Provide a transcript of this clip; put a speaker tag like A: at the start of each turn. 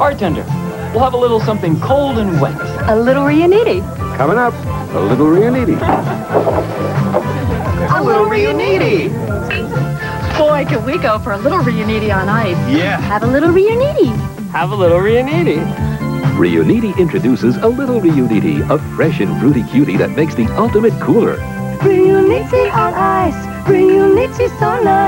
A: Bartender, we'll have a little something cold and wet.
B: A little Riunite.
C: Coming up, a little Riunite.
A: A little Riunite.
B: Boy, can we go for a little Riunite on ice.
A: Yeah.
B: Have a little Riunite.
A: Have a little Riunite.
C: Riunite introduces a little Riunite, a fresh and fruity cutie that makes the ultimate cooler.
B: Riunite on ice. Riunite so nice.